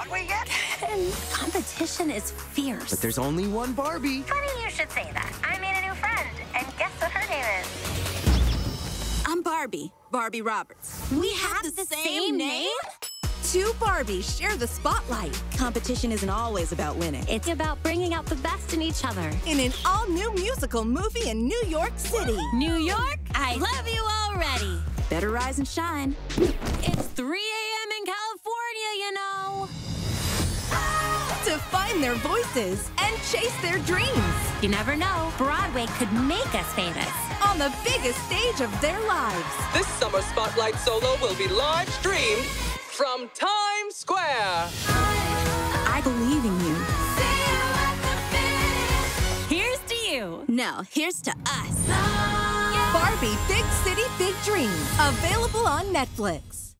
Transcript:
Broadway yet? And competition is fierce. But there's only one Barbie. Funny you should say that. I made a new friend, and guess what her name is? I'm Barbie, Barbie Roberts. we have the, same, name? Two Barbies share the spotlight. Competition isn't always about winning. It's about bringing out the best in each other. In an all-new musical movie in New York City. New York, I love you already. Better rise and shine. Find their voices and chase their dreams. You never know, Broadway could make us famous. On the biggest stage of their lives. This summer Spotlight Solo will be live streamed from Times Square. I believe in you. Here's to you. Now, here's to us. Barbie Big City Big Dreams. Available on Netflix.